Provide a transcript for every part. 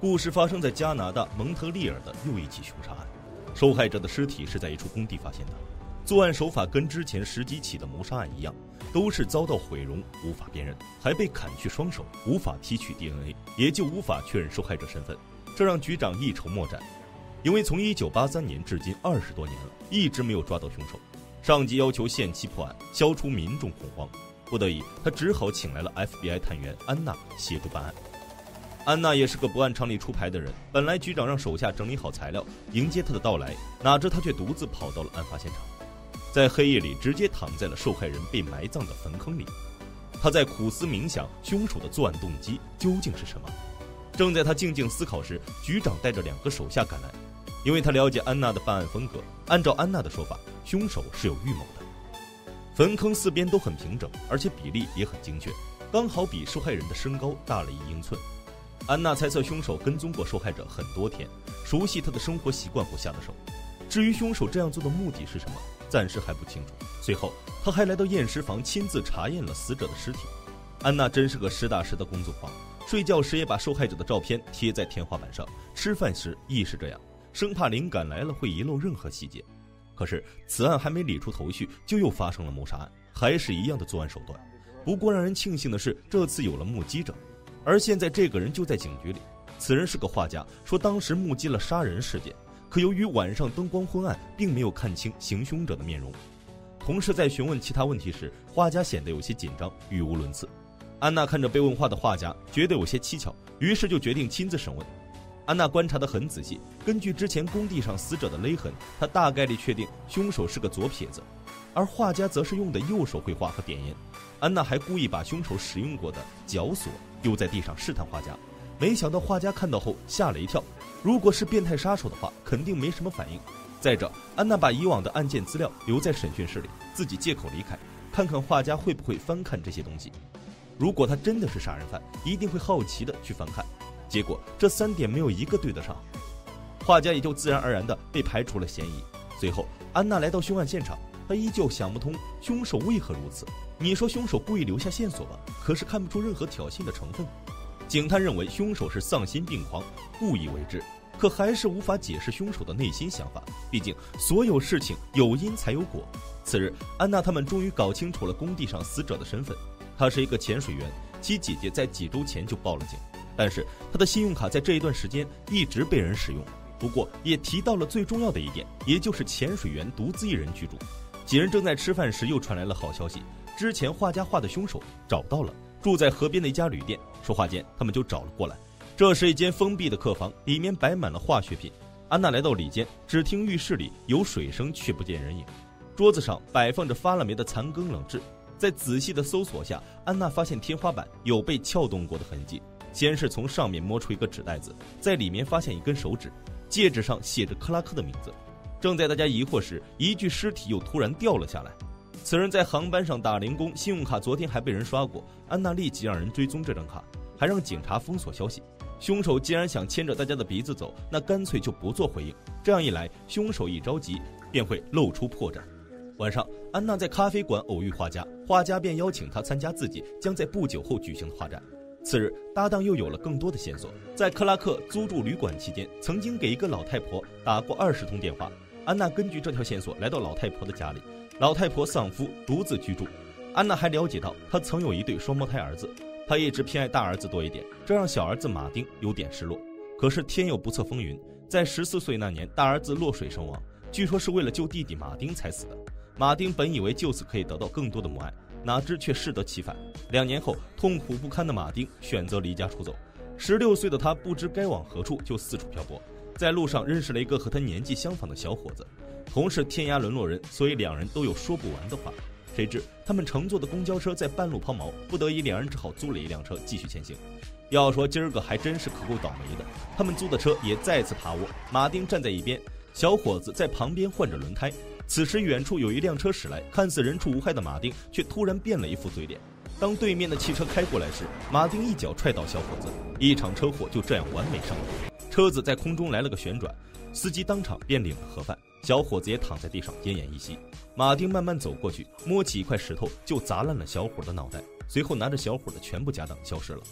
故事发生在加拿大蒙特利尔的又一起凶杀案，受害者的尸体是在一处工地发现的。作案手法跟之前十几起的谋杀案一样，都是遭到毁容，无法辨认，还被砍去双手，无法提取 DNA，也就无法确认受害者身份，这让局长一筹莫展。因为从1983年至今二十多年了，一直没有抓到凶手，上级要求限期破案，消除民众恐慌。不得已，他只好请来了 FBI 探员安娜协助办案。安娜也是个不按常理出牌的人，本来局长让手下整理好材料迎接他的到来，哪知他却独自跑到了案发现场，在黑夜里直接躺在了受害人被埋葬的坟坑里。他在苦思冥想，凶手的作案动机究竟是什么？正在他静静思考时，局长带着两个手下赶来，因为他了解安娜的办案风格。按照安娜的说法，凶手是有预谋的。坟坑四边都很平整，而且比例也很精确，刚好比受害人的身高大了一英寸。安娜猜测凶手跟踪过受害者很多天，熟悉他的生活习惯后下的手。至于凶手这样做的目的是什么，暂时还不清楚。随后，他还来到验尸房亲自查验了死者的尸体。安娜真是个实打实的工作狂，睡觉时也把受害者的照片贴在天花板上，吃饭时亦是这样，生怕灵感来了会遗漏任何细节。可是此案还没理出头绪，就又发生了谋杀案，还是一样的作案手段。不过让人庆幸的是，这次有了目击者，而现在这个人就在警局里。此人是个画家，说当时目击了杀人事件，可由于晚上灯光昏暗，并没有看清行凶者的面容。同事在询问其他问题时，画家显得有些紧张，语无伦次。安娜看着被问话的画家，觉得有些蹊跷，于是就决定亲自审问。安娜观察得很仔细，根据之前工地上死者的勒痕，她大概率确定凶手是个左撇子，而画家则是用的右手绘画和点烟。安娜还故意把凶手使用过的绞索丢在地上试探画家，没想到画家看到后吓了一跳。如果是变态杀手的话，肯定没什么反应。再者，安娜把以往的案件资料留在审讯室里，自己借口离开，看看画家会不会翻看这些东西。如果他真的是杀人犯，一定会好奇的去翻看。结果这三点没有一个对得上，画家也就自然而然的被排除了嫌疑。随后，安娜来到凶案现场，他依旧想不通凶手为何如此。你说凶手故意留下线索吧，可是看不出任何挑衅的成分。警探认为凶手是丧心病狂，故意为之，可还是无法解释凶手的内心想法。毕竟所有事情有因才有果。次日，安娜他们终于搞清楚了工地上死者的身份，他是一个潜水员，其姐姐在几周前就报了警。但是他的信用卡在这一段时间一直被人使用，不过也提到了最重要的一点，也就是潜水员独自一人居住。几人正在吃饭时，又传来了好消息：之前画家画的凶手找到了，住在河边的一家旅店。说话间，他们就找了过来。这是一间封闭的客房，里面摆满了化学品。安娜来到里间，只听浴室里有水声，却不见人影。桌子上摆放着发了霉的残羹冷炙。在仔细的搜索下，安娜发现天花板有被撬动过的痕迹。先是从上面摸出一个纸袋子，在里面发现一根手指，戒指上写着克拉克的名字。正在大家疑惑时，一具尸体又突然掉了下来。此人在航班上打零工，信用卡昨天还被人刷过。安娜立即让人追踪这张卡，还让警察封锁消息。凶手既然想牵着大家的鼻子走，那干脆就不做回应。这样一来，凶手一着急便会露出破绽。晚上，安娜在咖啡馆偶遇画家，画家便邀请她参加自己将在不久后举行的画展。次日，搭档又有了更多的线索。在克拉克租住旅馆期间，曾经给一个老太婆打过二十通电话。安娜根据这条线索来到老太婆的家里，老太婆丧夫，独自居住。安娜还了解到，她曾有一对双胞胎儿子，她一直偏爱大儿子多一点，这让小儿子马丁有点失落。可是天有不测风云，在十四岁那年，大儿子落水身亡，据说是为了救弟弟马丁才死的。马丁本以为就此可以得到更多的母爱。哪知却适得其反。两年后，痛苦不堪的马丁选择离家出走。十六岁的他不知该往何处，就四处漂泊。在路上认识了一个和他年纪相仿的小伙子，同是天涯沦落人，所以两人都有说不完的话。谁知他们乘坐的公交车在半路抛锚，不得已两人只好租了一辆车继续前行。要说今儿个还真是可够倒霉的，他们租的车也再次趴窝。马丁站在一边，小伙子在旁边换着轮胎。此时，远处有一辆车驶来，看似人畜无害的马丁却突然变了一副嘴脸。当对面的汽车开过来时，马丁一脚踹倒小伙子，一场车祸就这样完美上演。车子在空中来了个旋转，司机当场便领了盒饭，小伙子也躺在地上奄奄一息。马丁慢慢走过去，摸起一块石头就砸烂了小伙的脑袋，随后拿着小伙的全部家当消失了。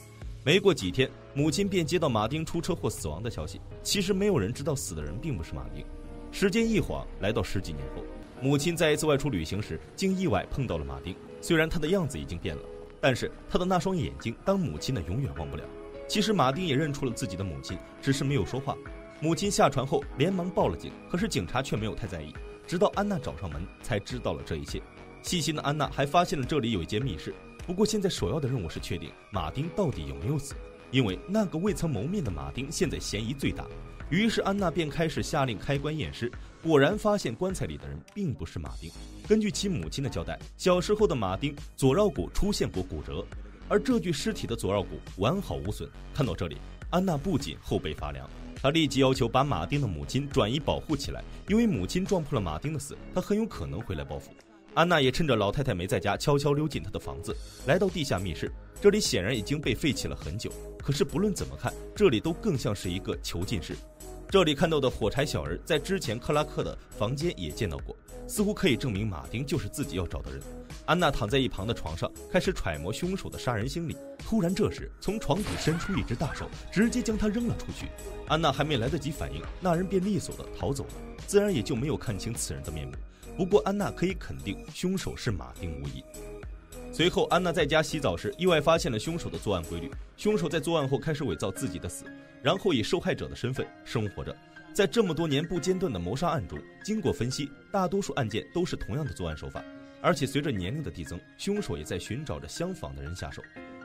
没过几天，母亲便接到马丁出车祸死亡的消息。其实没有人知道死的人并不是马丁。时间一晃来到十几年后，母亲在一次外出旅行时，竟意外碰到了马丁。虽然他的样子已经变了，但是他的那双眼睛，当母亲的永远忘不了。其实马丁也认出了自己的母亲，只是没有说话。母亲下船后连忙报了警，可是警察却没有太在意。直到安娜找上门，才知道了这一切。细心的安娜还发现了这里有一间密室。不过现在首要的任务是确定马丁到底有没有死，因为那个未曾谋面的马丁现在嫌疑最大。于是安娜便开始下令开棺验尸，果然发现棺材里的人并不是马丁。根据其母亲的交代，小时候的马丁左桡骨出现过骨折，而这具尸体的左桡骨完好无损。看到这里，安娜不仅后背发凉，她立即要求把马丁的母亲转移保护起来，因为母亲撞破了马丁的死，她很有可能会来报复。安娜也趁着老太太没在家，悄悄溜进她的房子，来到地下密室。这里显然已经被废弃了很久，可是不论怎么看，这里都更像是一个囚禁室。这里看到的火柴小人，在之前克拉克的房间也见到过，似乎可以证明马丁就是自己要找的人。安娜躺在一旁的床上，开始揣摩凶手的杀人心理。突然，这时从床底伸出一只大手，直接将他扔了出去。安娜还没来得及反应，那人便利索的逃走了，自然也就没有看清此人的面目。不过，安娜可以肯定，凶手是马丁无疑。随后，安娜在家洗澡时，意外发现了凶手的作案规律。凶手在作案后开始伪造自己的死，然后以受害者的身份生活着。在这么多年不间断的谋杀案中，经过分析，大多数案件都是同样的作案手法。而且，随着年龄的递增，凶手也在寻找着相仿的人下手。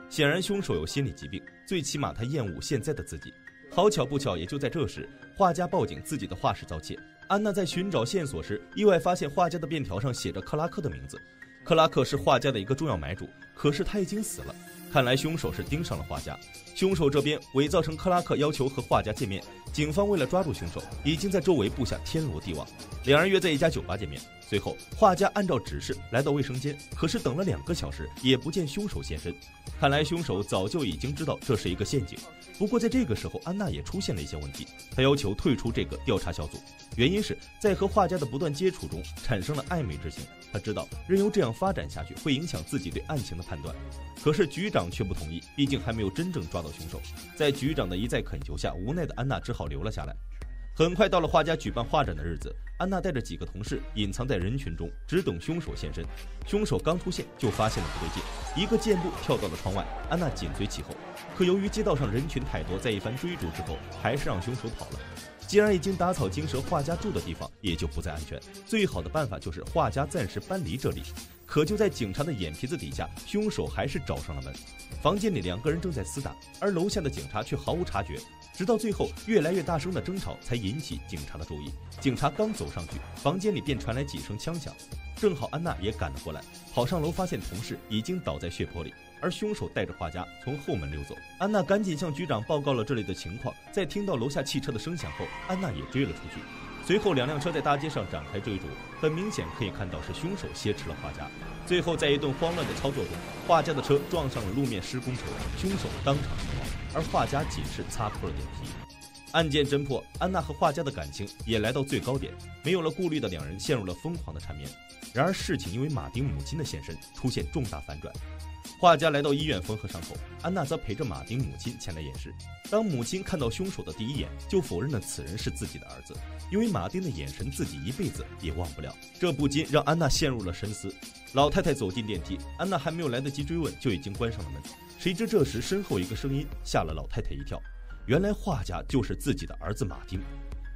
显然，凶手有心理疾病，最起码他厌恶现在的自己。好巧不巧，也就在这时，画家报警自己的画室遭窃。安娜在寻找线索时，意外发现画家的便条上写着克拉克的名字。克拉克是画家的一个重要买主，可是他已经死了。看来凶手是盯上了画家。凶手这边伪造成克拉克要求和画家见面，警方为了抓住凶手，已经在周围布下天罗地网。两人约在一家酒吧见面。随后，画家按照指示来到卫生间，可是等了两个小时也不见凶手现身。看来凶手早就已经知道这是一个陷阱。不过在这个时候，安娜也出现了一些问题，她要求退出这个调查小组，原因是在和画家的不断接触中产生了暧昧之情。她知道任由这样发展下去会影响自己对案情的判断，可是局长却不同意，毕竟还没有真正抓到凶手。在局长的一再恳求下，无奈的安娜只好留了下来。很快到了画家举办画展的日子，安娜带着几个同事隐藏在人群中，只等凶手现身。凶手刚出现就发现了不对劲，一个箭步跳到了窗外，安娜紧随其后。可由于街道上人群太多，在一番追逐之后，还是让凶手跑了。既然已经打草惊蛇，画家住的地方也就不再安全。最好的办法就是画家暂时搬离这里。可就在警察的眼皮子底下，凶手还是找上了门。房间里两个人正在厮打，而楼下的警察却毫无察觉。直到最后，越来越大声的争吵才引起警察的注意。警察刚走上去，房间里便传来几声枪响。正好安娜也赶了过来，跑上楼发现同事已经倒在血泊里，而凶手带着画家从后门溜走。安娜赶紧向局长报告了这里的情况。在听到楼下汽车的声响后，安娜也追了出去。随后两辆车在大街上展开追逐，很明显可以看到是凶手挟持了画家。最后在一顿慌乱的操作中，画家的车撞上了路面施工车，凶手当场死亡。而画家仅是擦破了点皮。案件侦破，安娜和画家的感情也来到最高点，没有了顾虑的两人陷入了疯狂的缠绵。然而事情因为马丁母亲的现身出现重大反转。画家来到医院缝合伤口，安娜则陪着马丁母亲前来验尸。当母亲看到凶手的第一眼，就否认了此人是自己的儿子，因为马丁的眼神自己一辈子也忘不了。这不禁让安娜陷入了深思。老太太走进电梯，安娜还没有来得及追问，就已经关上了门。谁知这时身后一个声音吓了老太太一跳，原来画家就是自己的儿子马丁。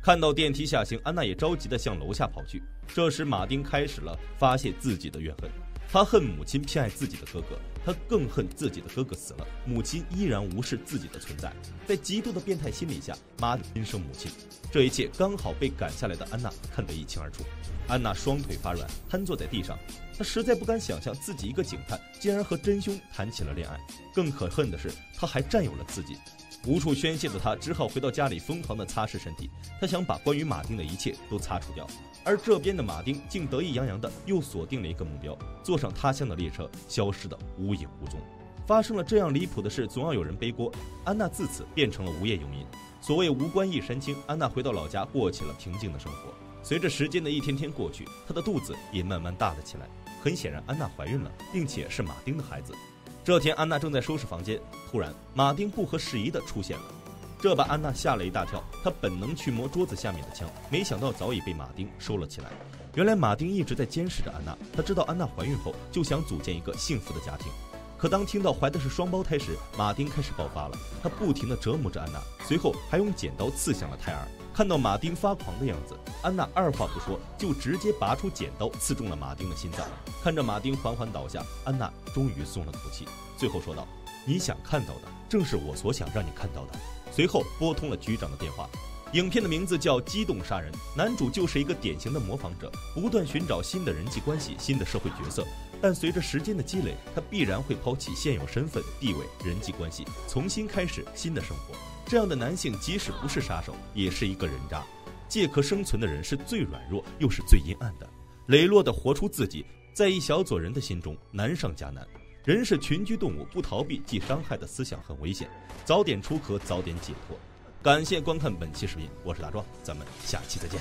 看到电梯下行，安娜也着急地向楼下跑去。这时马丁开始了发泄自己的怨恨，他恨母亲偏爱自己的哥哥，他更恨自己的哥哥死了，母亲依然无视自己的存在。在极度的变态心理下，妈的亲生母亲，这一切刚好被赶下来的安娜看得一清二楚。安娜双腿发软，瘫坐在地上。她实在不敢想象自己一个警探竟然和真凶谈起了恋爱。更可恨的是，他还占有了自己。无处宣泄的他只好回到家里疯狂地擦拭身体。他想把关于马丁的一切都擦除掉。而这边的马丁竟得意洋洋地又锁定了一个目标，坐上他乡的列车，消失得无影无踪。发生了这样离谱的事，总要有人背锅。安娜自此变成了无业游民。所谓无官一身轻，安娜回到老家，过起了平静的生活。随着时间的一天天过去，她的肚子也慢慢大了起来。很显然，安娜怀孕了，并且是马丁的孩子。这天，安娜正在收拾房间，突然马丁不合时宜的出现了，这把安娜吓了一大跳。她本能去摸桌子下面的枪，没想到早已被马丁收了起来。原来马丁一直在监视着安娜，他知道安娜怀孕后就想组建一个幸福的家庭。可当听到怀的是双胞胎时，马丁开始爆发了，他不停地折磨着安娜，随后还用剪刀刺向了胎儿。看到马丁发狂的样子，安娜二话不说就直接拔出剪刀刺中了马丁的心脏。看着马丁缓缓倒下，安娜终于松了口气，最后说道：“你想看到的正是我所想让你看到的。”随后拨通了局长的电话。影片的名字叫《机动杀人》，男主就是一个典型的模仿者，不断寻找新的人际关系、新的社会角色。但随着时间的积累，他必然会抛弃现有身份、地位、人际关系，重新开始新的生活。这样的男性，即使不是杀手，也是一个人渣。借壳生存的人是最软弱，又是最阴暗的。磊落的活出自己，在一小撮人的心中难上加难。人是群居动物，不逃避即伤害的思想很危险。早点出壳，早点解脱。感谢观看本期视频，我是大壮，咱们下期再见。